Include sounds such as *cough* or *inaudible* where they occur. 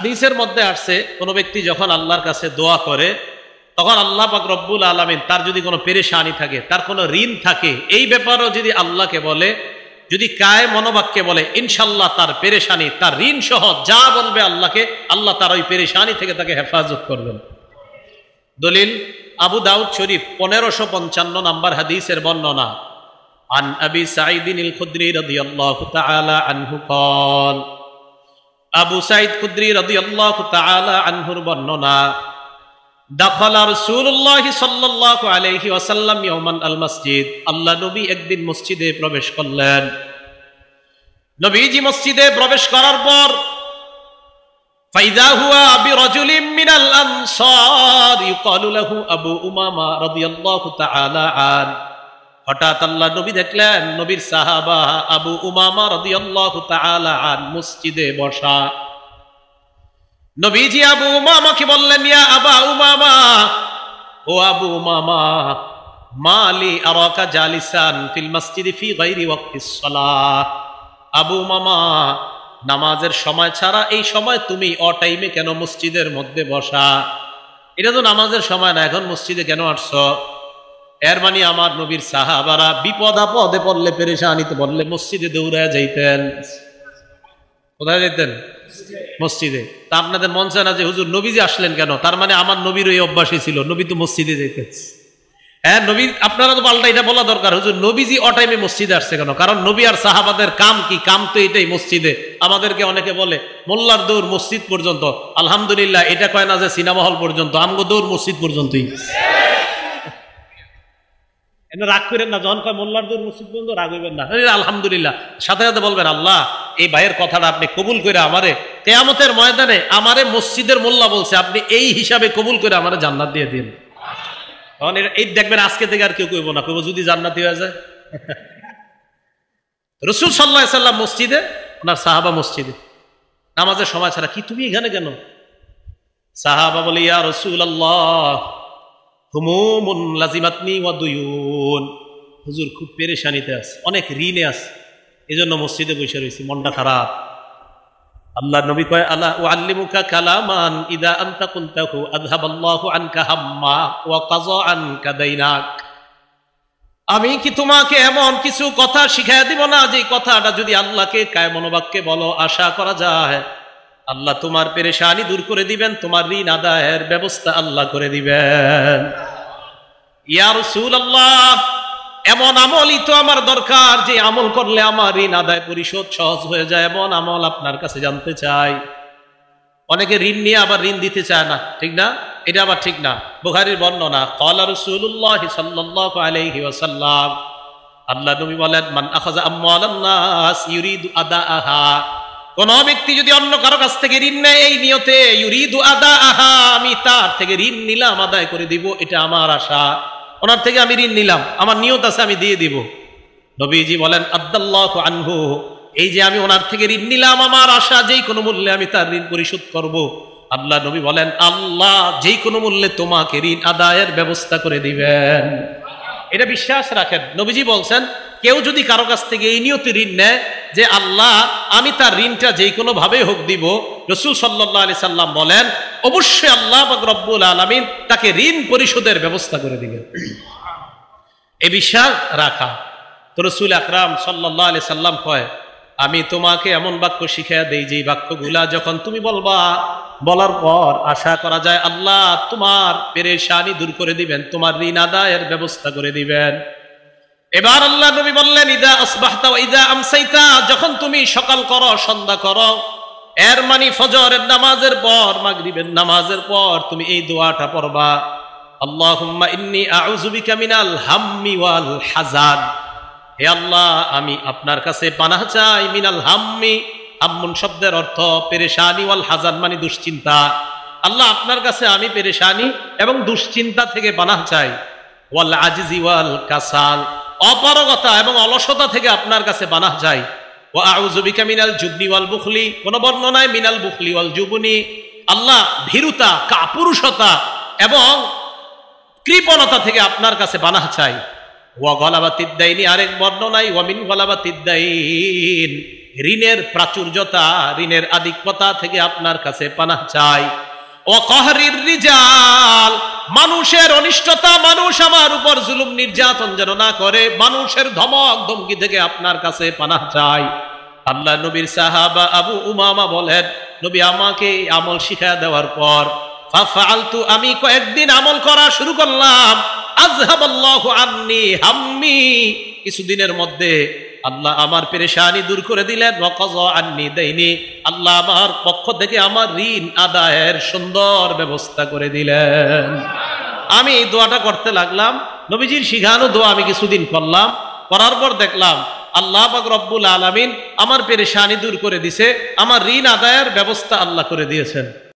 হাদিসের মধ্যে আসছে কোনো ব্যক্তি যখন আল্লাহর কাছে দোয়া করে তখন আল্লাহ পাক রব্বুল আলমিন তার যদি কোনো পেরেশানি থাকে তার কোনো ঋণ থাকে এই ব্যাপারেও যদি আল্লাহকে বলে যদি কায় মনোবাক্যে বলে ইনশাল্লাহ তার পেরেশানি তার ঋণ সহ যা বলবে আল্লাহকে আল্লাহ তার ওই পেরেশানি থেকে তাকে হেফাজত করবেন দলিল আবু দাউদ শরীফ পনেরোশো পঞ্চান্ন নাম্বার হাদিসের বর্ণনা عن أبي سعيد الخدري رضي الله تعالى عنه قال আবু সাইদ খুদ্রি রাদিয়াল্লাহু তাআলা আনহুর বর্ণনা, দাখালা রাসূলুল্লাহ সাল্লাল্লাহু আলাইহি ওয়াসাল্লাম ইয়াওমান আল মসজিদ। আল্লাহ নবী একদিন মসজিদে প্রবেশ করলেন। নবীজি মসজিদে প্রবেশ করার পর, ফাইদা হুয়া বিরাজুলিম মিনাল আনসার, ইউকালু লাহু আবু উমামা রাদিয়াল্লাহু তাআলা আন। হঠাৎ আল্লাহ নবী দেখলেন, নবীর সাহাবা আবু উমামা রাদিয়াল্লাহু তাআলা মসজিদে বসা। নবীজি আবু উমামাকে বললেন, ইয়া আবা উমামা, ও আবু উমামা মালি আরাকা জালিসান ফিল মসজিদি ফি গায়রি ওয়াক্তিস সালাহ। আবু উমামা, নামাজের সময় ছাড়া এই সময় তুমি অ টাইমে কেন মসজিদের মধ্যে বসা? এটা তো নামাজের সময় না, এখন মসজিদে কেন আসছো? এর মানে আমার নবীর সাহাবারা বিপদ আপদে পড়লে পেরেশানিতে পড়লে মসজিদে দৌড়ায় যাইতেন। কোথায় যাইতেন? মসজিদে। তা আপনাদের মন চায় না যে হুজুর নবীজি আসলেন কেন? তার মানে আমার নবীর ওই অভ্যাসই ছিল, নবী তো মসজিদে যেতেন হ্যাঁ নবী, আপনারা তো পাল্টা এটা বলা দরকার। হুজুর, নবীজি অটাইমে মসজিদে আসছে কেন? কারণ নবী আর সাহাবাদের কাম কি? কাম তো এটাই, মসজিদে। আমাদেরকে অনেকে বলে, মোল্লার দৌড় মসজিদ পর্যন্ত। আলহামদুলিল্লাহ, এটা কয় না যে সিনেমা হল পর্যন্ত? আমগো দৌড় মসজিদ পর্যন্তই। এনে রাগ করেন না, যখন কয়, মোল্লার দৌড় মসজিদ পর্যন্ত রাগ হইবেন না। আলহামদুলিল্লাহ। সাথে সাথে বলবেন, আল্লাহ, এই ভাইয়ের কথাটা আপনি কবুল করে আমারে কেয়ামতের ময়দানে আমারে মসজিদের মোল্লা বলছে, আপনি এই হিসাবে কবুল করে আমারে জান্নাত দিয়ে দিন। তখন এই দেখবেন, আজকে থেকে আর কেউ কইব না, কইব যদি জান্নাতি হয়ে যায়। *laughs* রসুল সাল্লাহ সাল্লাম মসজিদে, ওনার সাহাবা মসজিদে। নামাজের সময় ছাড়া, কি তুমি এখানে কেন? সাহাবা বলে, ইয়া রসুল আল্লাহ হুমুমুন লাজিমাতনি দুয়ুন। হুজুর খুব পেরেশানিতে আছে, অনেক ঋণে আছে। এই জন্য মসজিদে বসে রয়েছি, মনটা খারাপ। আল্লাহ নবী কয় আল্লাহ ও আল্লিমুকা কালামান ইদা আনতা কুনতাহু আযহাবাল্লাহু আনকা হাম্মা ওয়া কাযা আনকা দাইনাক। আমি কি তোমাকে এমন কিছু কথা শিখাই দিব না, যে কথাটা যদি আল্লাহকে কায় মনোবাক্যে বলো, আশা করা যায়? আল্লাহ তোমার পেরেশানি দূর করে দিবেন, তোমার ঋণ আদায়ের ব্যবস্থা আল্লাহ করে দিবেন। ইয়া আল্লাহ এমন আমলই তো আমার দরকার, যে আমল করলে আমার ঋণ আদায় পরিশোধ সহজ হয়ে যায়, এমন আমল আপনার কাছে জানতে চাই। অনেকে ঋণ নিয়ে আবার ঋণ দিতে চায় না, ঠিক না? এটা আবার ঠিক না। বুখারীর বর্ণনা, ক্বালা রাসূলুল্লাহ সাল্লাল্লাহু আলাইহি ওয়াসাল্লাম আল্লাহ নবী বলেন, মান নাস ইউরিদু আদাআহা কোন ব্যক্তি যদি অন্য কারও কাছ থেকে ঋণ নেয়, এই নিয়তে ইউরিদু আদাআহা, আমি তার থেকে ঋণ নিলাম, আদায় করে দিব, এটা আমার আশা। ওনার থেকে আমি ঋণ নিলাম, আমার নিয়ত আছে, আমি দিয়ে দিব। নবীজি বলেন আব্দাল্লাহ আনহু, এই যে আমি ওনার থেকে ঋণ নিলাম, আমার আশা, যেই কোনো মূল্যে আমি তার ঋণ পরিশোধ করব। আল্লাহ নবী বলেন, আল্লাহ যেই কোনো মূল্যে তোমাকে ঋণ আদায়ের ব্যবস্থা করে দিবেন। এটা বিশ্বাস রাখেন। নবীজি বলছেন কেউ যদি কারও কাছ থেকে এই নিয়তে ঋণ নেয় যে আল্লাহ, আমি তার ঋণটা যে কোনো ভাবে হোক দিব, রসুল সাল্লাহ আলি সাল্লাম বলেন, অবশ্যই আল্লাহ রব্বুল আলমিন তাকে ঋণ পরিশোধের ব্যবস্থা করে দিবেন। এ বিশ্বাস রাখা। তো রসুল আকরাম সাল্লাহ আলি সাল্লাম কয়, আমি তোমাকে এমন বাক্য শিখাইয়া দেই যে বাক্যগুলা যখন তুমি বলবা, বলার পর আশা করা যায় আল্লাহ তোমার পেরেশানি দূর করে দিবেন, তোমার ঋণ আদায়ের ব্যবস্থা করে দিবেন। এবার আল্লাহ নবী বললেন, ইদা আসবাহতা ইদা আমসাইতা যখন তুমি সকাল করো, সন্ধ্যা করো, এর মানি ফজরের নামাজের পর, মাগরিবের নামাজের পর তুমি এই দোয়াটা পড়বা। আল্লাহুম্মা ইন্নী আউযু বিকা মিনাল হাম্মি ওয়াল হাজান হে আল্লাহ, আমি আপনার কাছে পানাহ চাই, মিনাল হাম্মি, হাম্মুন শব্দের অর্থ পেরেশানি, ওয়াল হাজান মানে দুশ্চিন্তা। আল্লাহ আপনার কাছে আমি পেরেশানি এবং দুশ্চিন্তা থেকে পানাহ চাই। ওয়াল আজিজি ওয়াল কাসাল অপারগতা এবং অলসতা থেকে আপনার কাছে বানাহ যায়। ও আউজুবিকা মিনাল জুবনি ওয়াল বুখলি, কোন বর্ণনায় মিনাল বুখলি ওয়াল জুবনি। আল্লাহ ভীরুতা, কাপুরুষতা এবং কৃপণতা থেকে আপনার কাছে বানাহ চাই। ওয়া গলাবা তিদ্দাইনি আরেক বর্ণনায় ওয়ামিন গলাবা তিদ্দাইন ঋণের প্রাচুর্যতা, ঋণের আধিক্যতা থেকে আপনার কাছে পানাহ চাই। ও রিজাল, মানুষের অনিষ্টতা, মানুষ আমার উপর জুলুম নির্যাতন যেন না করে, মানুষের ধমক, ধমকি থেকে আপনার কাছে পানাহ চাই। আল্লাহ নবীর সাহাবা আবু উমামা বলেন, নবী, আমাকে আমল শিখা দেওয়ার পর ফালতু আমি কয়েকদিন আমল করা শুরু করলাম। আজহাবাল্লাহু আন্নি হাম্মি। কিছুদিনের মধ্যে আল্লাহ আমার পেরেশানি দূর করে দিলেন। আন্নি দেয়নি আল্লাহ আমার পক্ষ থেকে আমার ঋণ আদায়ের সুন্দর ব্যবস্থা করে দিলেন। আমি এই দোয়াটা করতে লাগলাম। নবীজির শিখানো দোয়া আমি কিছুদিন করলাম। করার পর দেখলাম, আল্লাহ পাক রব্বুল আলামিন আমার পেরেশানি দূর করে দিছে। আমার ঋণ আদায়ের ব্যবস্থা আল্লাহ করে দিয়েছেন।